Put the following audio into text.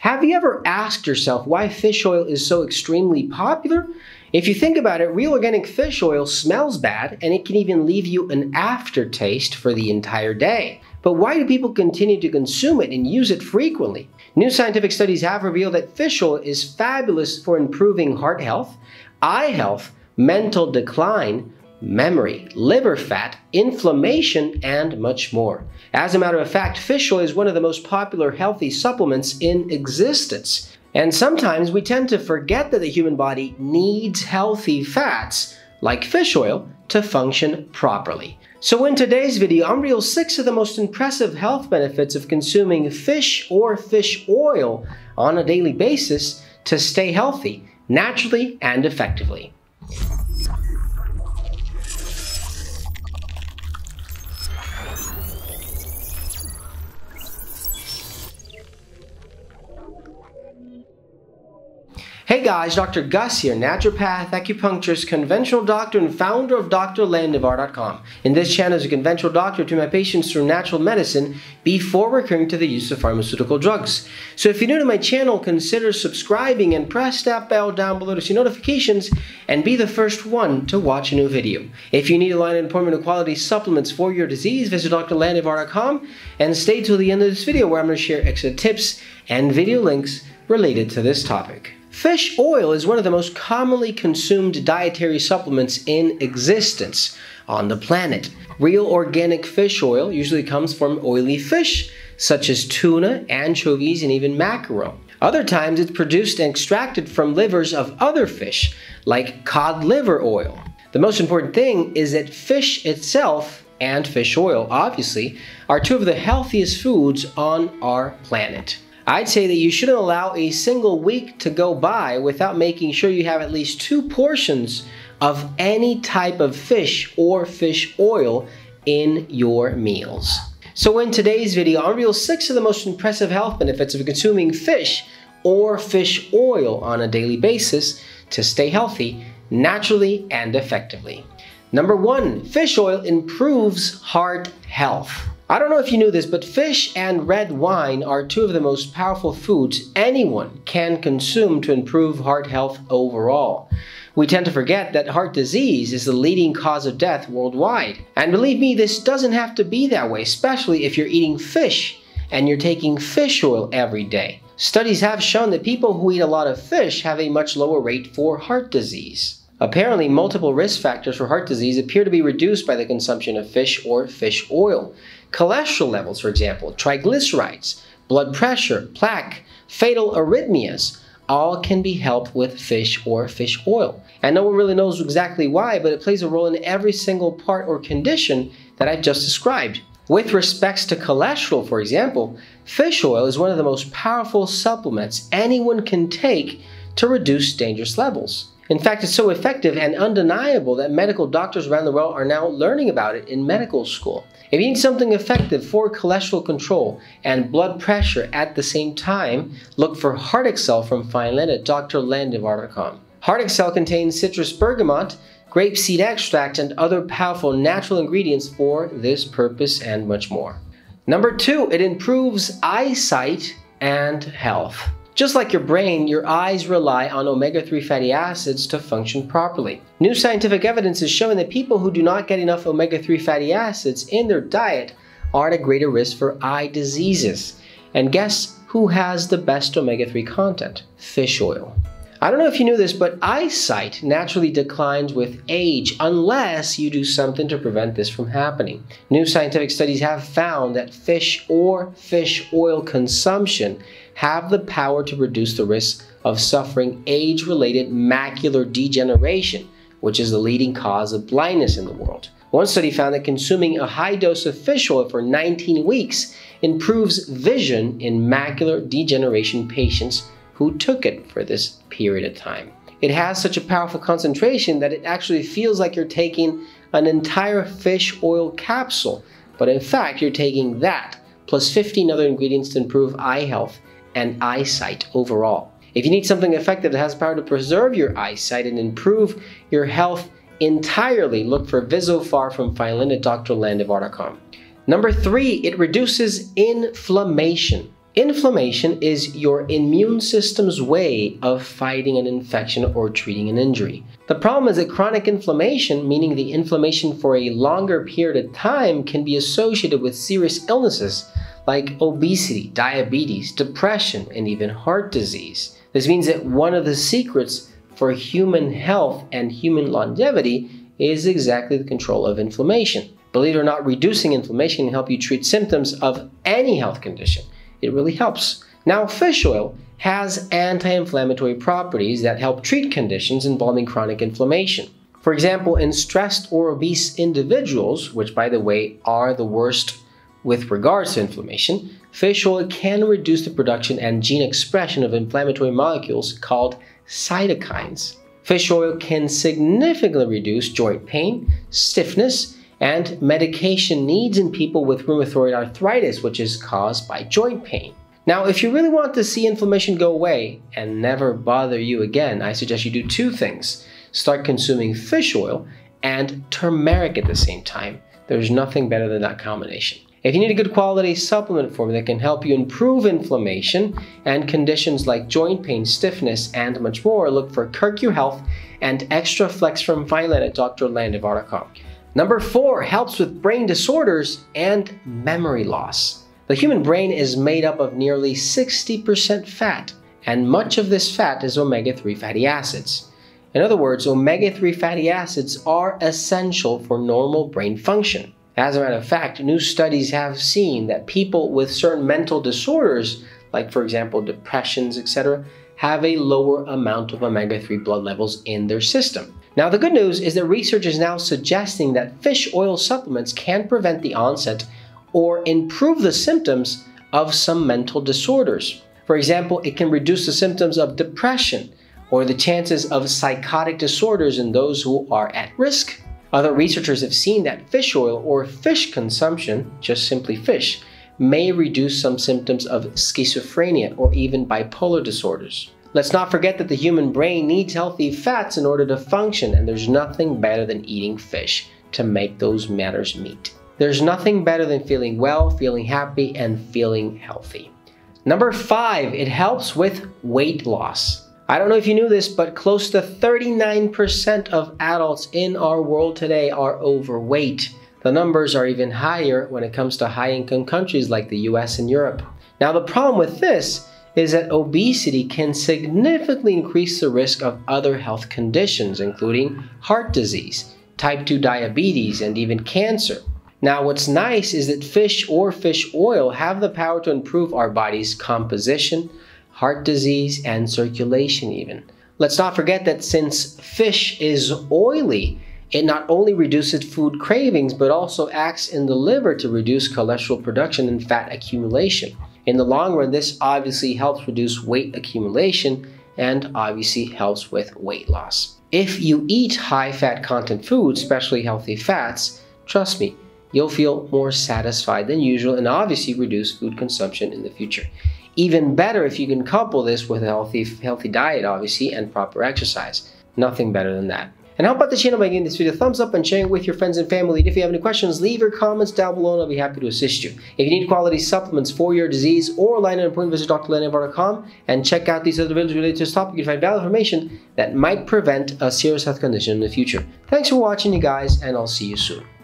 Have you ever asked yourself why fish oil is so extremely popular? If you think about it, real organic fish oil smells bad and it can even leave you an aftertaste for the entire day. But why do people continue to consume it and use it frequently? New scientific studies have revealed that fish oil is fabulous for improving heart health, eye health, mental decline, memory, liver fat, inflammation, and much more. As a matter of fact, fish oil is one of the most popular healthy supplements in existence. And sometimes we tend to forget that the human body needs healthy fats, like fish oil, to function properly. So in today's video, I'm reveal 6 of the most impressive health benefits of consuming fish or fish oil on a daily basis to stay healthy, naturally and effectively. Hey guys, Dr. Gus here, naturopath, acupuncturist, conventional doctor, and founder of drlandivar.com. In this channel, as a conventional doctor to my patients through natural medicine before recurring to the use of pharmaceutical drugs. So if you're new to my channel, consider subscribing and press that bell down below to see notifications and be the first one to watch a new video. If you need a line of appointment of quality supplements for your disease, visit drlandivar.com and stay till the end of this video where I'm going to share extra tips and video links related to this topic. Fish oil is one of the most commonly consumed dietary supplements in existence on the planet. Real organic fish oil usually comes from oily fish, such as tuna, anchovies, and even mackerel. Other times it's produced and extracted from livers of other fish, like cod liver oil. The most important thing is that fish itself and fish oil, obviously, are two of the healthiest foods on our planet. I'd say that you shouldn't allow a single week to go by without making sure you have at least two portions of any type of fish or fish oil in your meals. So in today's video, I'll reveal six of the most impressive health benefits of consuming fish or fish oil on a daily basis to stay healthy naturally and effectively. Number one, fish oil improves heart health. I don't know if you knew this, but fish and red wine are two of the most powerful foods anyone can consume to improve heart health overall. We tend to forget that heart disease is the leading cause of death worldwide. And believe me, this doesn't have to be that way, especially if you're eating fish and you're taking fish oil every day. Studies have shown that people who eat a lot of fish have a much lower rate for heart disease. Apparently, multiple risk factors for heart disease appear to be reduced by the consumption of fish or fish oil. Cholesterol levels, for example, triglycerides, blood pressure, plaque, fatal arrhythmias, all can be helped with fish or fish oil. And no one really knows exactly why, but it plays a role in every single part or condition that I've just described. With respects to cholesterol, for example, fish oil is one of the most powerful supplements anyone can take to reduce dangerous levels. In fact, it's so effective and undeniable that medical doctors around the world are now learning about it in medical school. If you need something effective for cholesterol control and blood pressure at the same time, look for Heart-XL from Fineland at drlandivar.com. Heart-XL contains citrus bergamot, grapeseed extract, and other powerful natural ingredients for this purpose and much more. Number two, it improves eyesight and health. Just like your brain, your eyes rely on omega-3 fatty acids to function properly. New scientific evidence is showing that people who do not get enough omega-3 fatty acids in their diet are at a greater risk for eye diseases. And guess who has the best omega-3 content? Fish oil. I don't know if you knew this, but eyesight naturally declines with age unless you do something to prevent this from happening. New scientific studies have found that fish or fish oil consumption have the power to reduce the risk of suffering age-related macular degeneration, which is the leading cause of blindness in the world. One study found that consuming a high dose of fish oil for 19 weeks improves vision in macular degeneration patients who took it for this period of time. It has such a powerful concentration that it actually feels like you're taking an entire fish oil capsule, but in fact, you're taking that plus 15 other ingredients to improve eye health and eyesight overall. If you need something effective that has power to preserve your eyesight and improve your health entirely, look for Visofar from Fineland at drlandivar.com. Number three, it reduces inflammation. Inflammation is your immune system's way of fighting an infection or treating an injury. The problem is that chronic inflammation, meaning the inflammation for a longer period of time, can be associated with serious illnesses like obesity, diabetes, depression, and even heart disease. This means that one of the secrets for human health and human longevity is exactly the control of inflammation. Believe it or not, reducing inflammation can help you treat symptoms of any health condition it really helps. Now, fish oil has anti inflammatory properties that help treat conditions involving chronic inflammation. For example, in stressed or obese individuals, which by the way are the worst with regards to inflammation, fish oil can reduce the production and gene expression of inflammatory molecules called cytokines. Fish oil can significantly reduce joint pain, stiffness, and medication needs in people with rheumatoid arthritis, which is caused by joint pain. Now, if you really want to see inflammation go away and never bother you again, I suggest you do two things. Start consuming fish oil and turmeric at the same time. There's nothing better than that combination. If you need a good quality supplement form that can help you improve inflammation and conditions like joint pain, stiffness, and much more, look for Curcuhealth and Extra Flex from Vineland at drlandivar.com. Number four helps with brain disorders and memory loss. The human brain is made up of nearly 60% fat, and much of this fat is omega 3 fatty acids. In other words, omega 3 fatty acids are essential for normal brain function. As a matter of fact, new studies have seen that people with certain mental disorders, like for example depressions, etc., have a lower amount of omega 3 blood levels in their system. Now, the good news is that research is now suggesting that fish oil supplements can prevent the onset or improve the symptoms of some mental disorders. For example, it can reduce the symptoms of depression or the chances of psychotic disorders in those who are at risk. Other researchers have seen that fish oil or fish consumption, just simply fish, may reduce some symptoms of schizophrenia or even bipolar disorders. Let's not forget that the human brain needs healthy fats in order to function, and there's nothing better than eating fish to make those matters meet. There's nothing better than feeling well, feeling happy, and feeling healthy. Number five, it helps with weight loss. I don't know if you knew this, but close to 39% of adults in our world today are overweight. The numbers are even higher when it comes to high income countries like the US and Europe. Now, the problem with this is that obesity can significantly increase the risk of other health conditions, including heart disease, type 2 diabetes, and even cancer. Now, what's nice is that fish or fish oil have the power to improve our body's composition, heart disease, and circulation, even. Let's not forget that since fish is oily, it not only reduces food cravings but also acts in the liver to reduce cholesterol production and fat accumulation. In the long run, this obviously helps reduce weight accumulation and obviously helps with weight loss. If you eat high fat content foods, especially healthy fats, trust me, you'll feel more satisfied than usual and obviously reduce food consumption in the future. Even better if you can couple this with a healthy, healthy diet, obviously, and proper exercise. Nothing better than that. And help out the channel by giving this video a thumbs up and sharing it with your friends and family. And if you have any questions, leave your comments down below and I'll be happy to assist you. If you need quality supplements for your disease or line an appointment, visit drlandivar.com and check out these other videos related to this topic. You can find valuable information that might prevent a serious health condition in the future. Thanks for watching, you guys, and I'll see you soon.